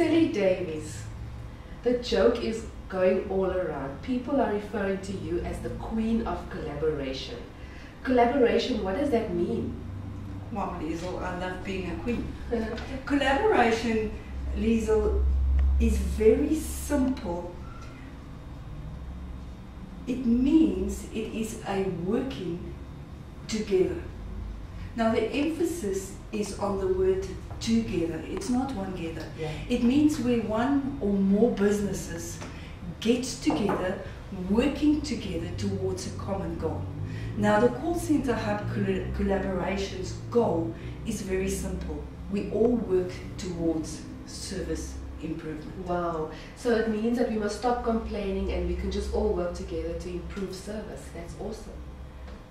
Tilly Davies, the joke is going all around. People are referring to you as the queen of collaboration. Collaboration, what does that mean? Well, Liesl, I love being a queen. collaboration, Liesl, is very simple. It means it is a working together. Now the emphasis is on the word together. It's not one together. Yeah. It means where one or more businesses get together, working together towards a common goal. Now the call center hub collaboration's goal is very simple. We all work towards service improvement. Wow. So it means that we must stop complaining and we can just all work together to improve service. That's awesome.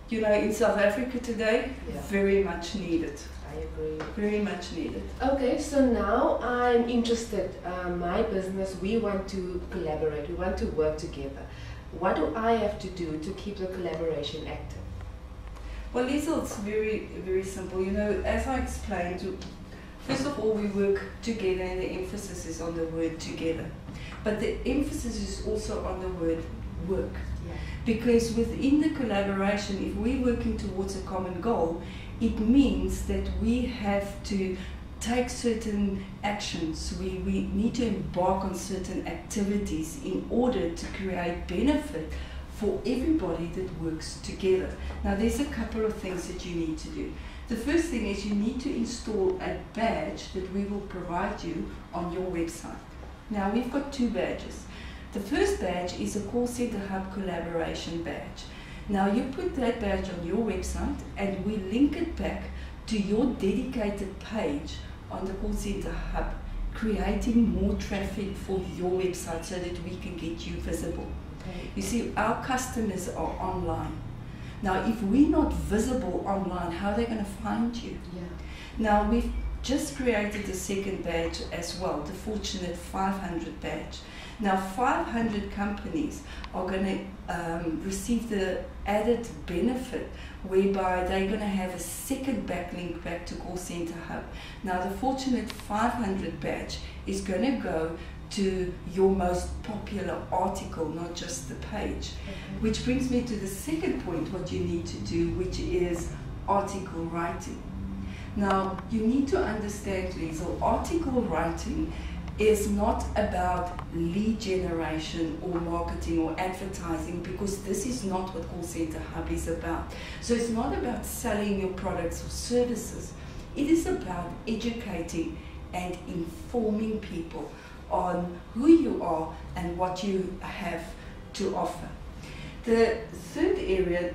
You know, in South Africa today, Yeah. very much needed. I agree. Very much needed. Okay, so now I'm interested. Uh, my business, we want to collaborate, we want to work together. What do I have to do to keep the collaboration active? Well, Liesl, it's very, very simple. You know, as I explained, first of all, we work together, and the emphasis is on the word together. But the emphasis is also on the word work. Yeah. Because within the collaboration, if we're working towards a common goal, it means that we have to take certain actions. We, we need to embark on certain activities in order to create benefit for everybody that works together. Now, there's a couple of things that you need to do. The first thing is you need to install a badge that we will provide you on your website. Now, we've got two badges. The first badge is a call center hub collaboration badge. Now you put that badge on your website and we link it back to your dedicated page on the call center hub, creating more traffic for your website so that we can get you visible. Okay. You see, our customers are online. Now, if we're not visible online, how are they going to find you? Yeah. Now, we've just created a second badge as well, the Fortunate 500 badge. Now, 500 companies are going to um, receive the added benefit whereby they're going to have a second backlink back to Call Center Hub. Now, the Fortunate 500 badge is going to go to your most popular article, not just the page. Which brings me to the second point, what you need to do, which is article writing. Now, you need to understand, Liesl, article writing is not about lead generation or marketing or advertising because this is not what Call Center Hub is about. So it's not about selling your products or services. It is about educating and informing people on who you are and what you have to offer. The third area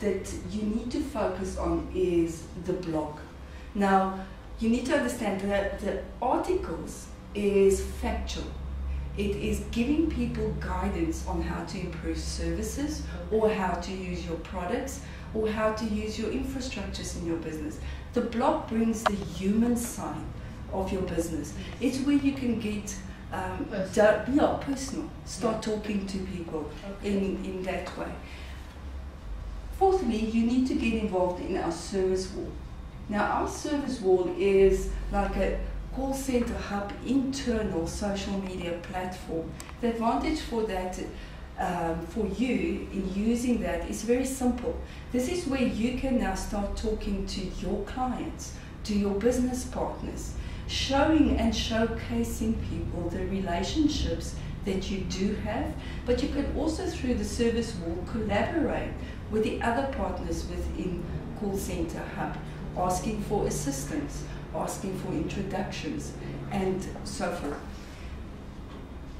that you need to focus on is the blog. Now, you need to understand that the articles is factual. It is giving people guidance on how to improve services or how to use your products or how to use your infrastructures in your business. The blog brings the human side of your business. It's where you can get um, Personal. yeah, personal. Start talking to people in, in that way. Fourthly, you need to get involved in our service wall. Now, our service wall is like a call center hub internal social media platform. The advantage for that, um, for you in using that is very simple. This is where you can now start talking to your clients, to your business partners, showing and showcasing people the relationships that you do have, but you can also through the service wall collaborate with the other partners within call center hub, asking for assistance, asking for introductions, and so forth.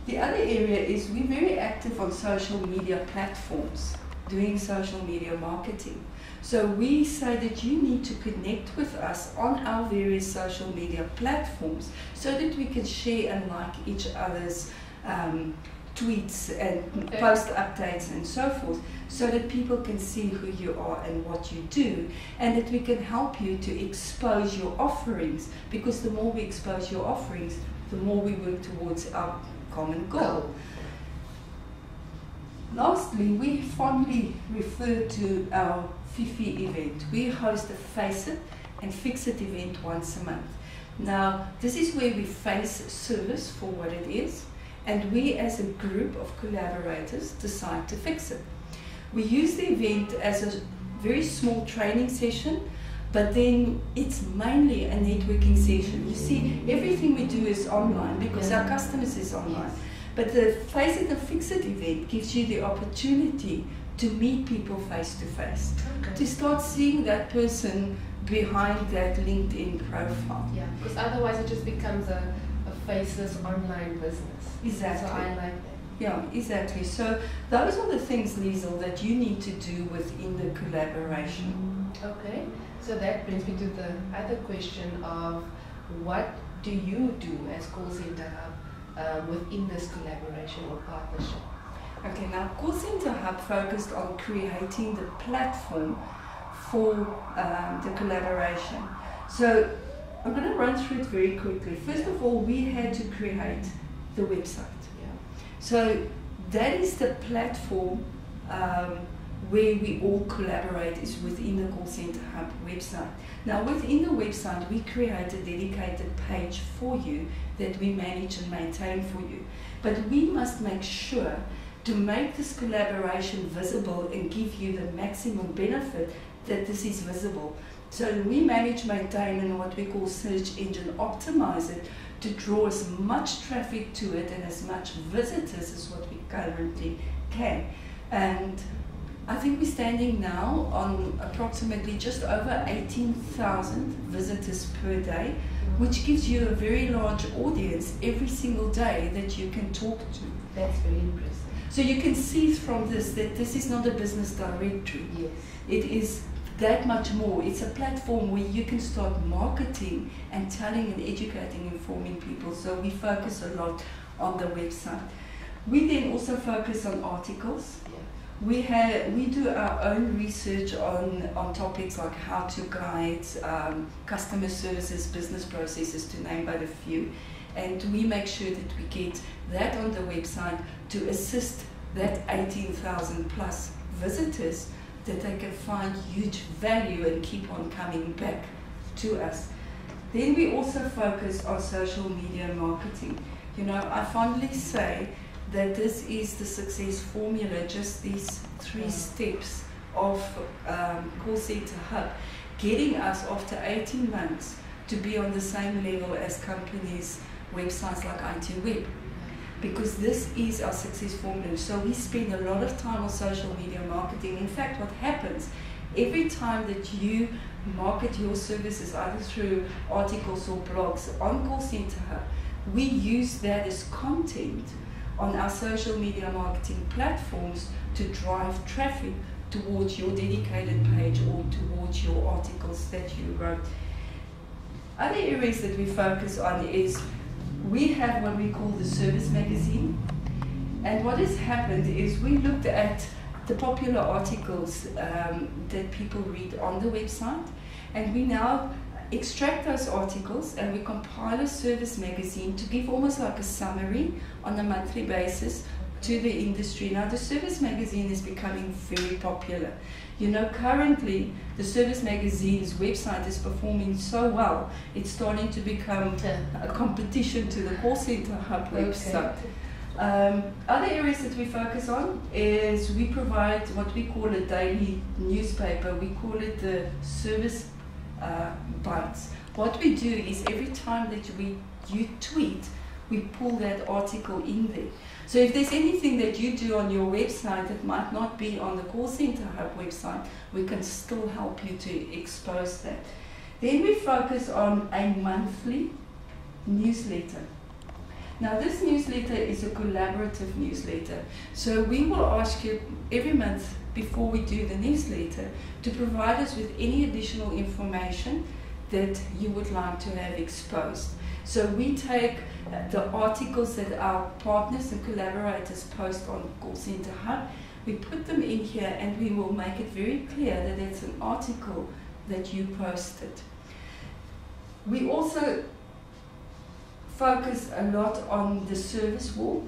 The other area is we're very active on social media platforms, doing social media marketing. So we say that you need to connect with us on our various social media platforms so that we can share and like each other's um, tweets and Okay. post updates and so forth so that people can see who you are and what you do and that we can help you to expose your offerings because the more we expose your offerings the more we work towards our common goal. Lastly, we fondly refer to our FIFI event. We host a Face It and Fix It event once a month. Now, this is where we face service for what it is, and we as a group of collaborators decide to fix it. We use the event as a very small training session, but then it's mainly a networking session. You see, everything we do is online because Yeah. our customers is online. But the Face It and Fix It event gives you the opportunity to meet people face to face, Okay. to start seeing that person behind that LinkedIn profile. Yeah, because otherwise it just becomes a, a faceless online business. Exactly. So I like that. Yeah, exactly. So those are the things, Liesl, that you need to do within the collaboration. Okay, so that brings me to the other question of what do you do as Call Center Hub um, within this collaboration or partnership? Okay, now Call Center Hub focused on creating the platform for um, the collaboration. So I'm going to run through it very quickly. First of all, we had to create the website. Yeah. So that is the platform um, where we all collaborate is within the call center hub website. Now within the website we create a dedicated page for you that we manage and maintain for you. But we must make sure to make this collaboration visible and give you the maximum benefit that this is visible. So we manage, maintain and what we call search engine optimize it to draw as much traffic to it and as much visitors as what we currently can. And I think we're standing now on approximately just over 18,000 visitors per day, which gives you a very large audience every single day that you can talk to. That's very impressive. So you can see from this that this is not a business directory. Yes. It is that much more. It's a platform where you can start marketing and telling and educating, informing people. So we focus a lot on the website. We then also focus on articles. Yeah. We have we do our own research on on topics like how to guide um, customer services, business processes, to name but a few, and we make sure that we get that on the website to assist that 18,000 plus visitors that they can find huge value and keep on coming back to us. Then we also focus on social media marketing. You know, I fondly say that this is the success formula, just these three steps of um, Call Center Hub, getting us after 18 months to be on the same level as companies, websites like IT Web because this is our success formula. So we spend a lot of time on social media marketing. In fact, what happens every time that you market your services either through articles or blogs on Call Center we use that as content on our social media marketing platforms to drive traffic towards your dedicated page or towards your articles that you wrote. Other areas that we focus on is we have what we call the service magazine. And what has happened is we looked at the popular articles um, that people read on the website, and we now extract those articles and we compile a service magazine to give almost like a summary on a monthly basis to the industry. Now, the service magazine is becoming very popular. You know, currently the service magazine's website is performing so well, it's starting to become a competition to the call center hub website. Um, other areas that we focus on is we provide what we call a daily newspaper. We call it the service uh, bites. What we do is every time that we you tweet, we pull that article in there. So if there's anything that you do on your website that might not be on the call center hub website, we can still help you to expose that. Then we focus on a monthly newsletter. Now this newsletter is a collaborative newsletter. So we will ask you every month before we do the newsletter to provide us with any additional information that you would like to have exposed. So we take the articles that our partners and collaborators post on Call Center Hub, we put them in here and we will make it very clear that it's an article that you posted. We also focus a lot on the service wall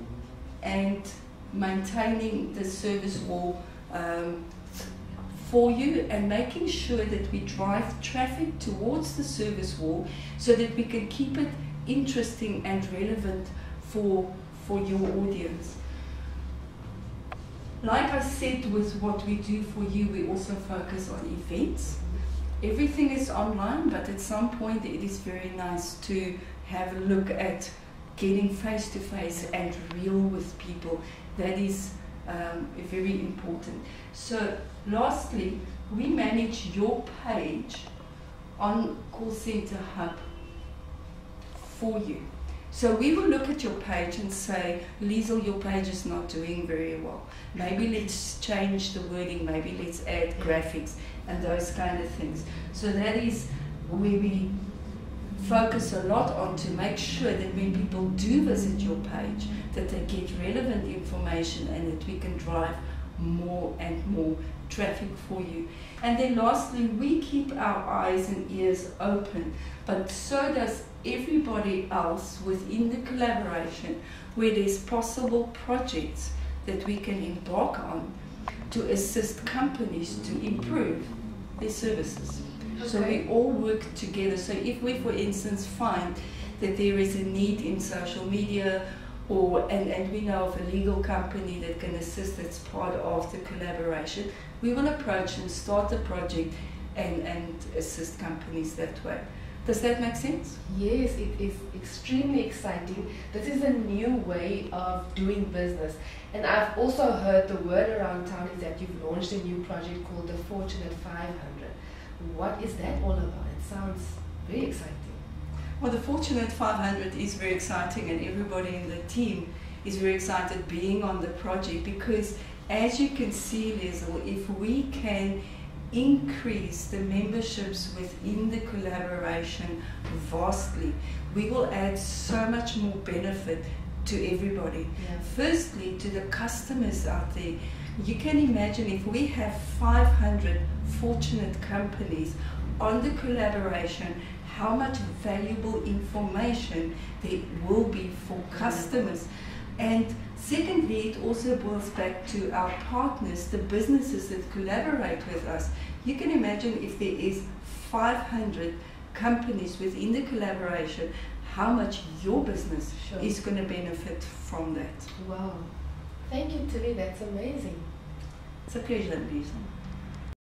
and maintaining the service wall um, for you and making sure that we drive traffic towards the service wall so that we can keep it interesting and relevant for, for your audience. Like I said, with what we do for you, we also focus on events. Everything is online, but at some point it is very nice to have a look at getting face to face and real with people. That is um, very important. So, lastly, we manage your page on Call Center Hub for you. So we will look at your page and say, Liesl, your page is not doing very well. Maybe let's change the wording, maybe let's add graphics and those kind of things. So that is where we focus a lot on to make sure that when people do visit your page, that they get relevant information and that we can drive more and more traffic for you. And then lastly, we keep our eyes and ears open, but so does everybody else within the collaboration where there's possible projects that we can embark on to assist companies to improve their services. Okay. So we all work together. So if we, for instance, find that there is a need in social media or and, and we know of a legal company that can assist that's part of the collaboration, we will approach and start the project and, and assist companies that way. Does that make sense? Yes, it is extremely exciting. This is a new way of doing business. And I've also heard the word around town is that you've launched a new project called the Fortunate 500. What is that all about? It sounds very exciting. Well, the Fortunate 500 is very exciting, and everybody in the team is very excited being on the project because, as you can see, Liesl, if we can increase the memberships within the collaboration vastly, we will add so much more benefit to everybody. Yeah. Firstly, to the customers out there. You can imagine if we have 500 fortunate companies on the collaboration, how much valuable information there will be for mm-hmm. customers. And secondly, it also boils back to our partners, the businesses that collaborate with us. You can imagine if there is 500 companies within the collaboration, how much your business sure. is going to benefit from that. Wow. Thank you, Tilly. That's amazing. It's a pleasure, Lisa.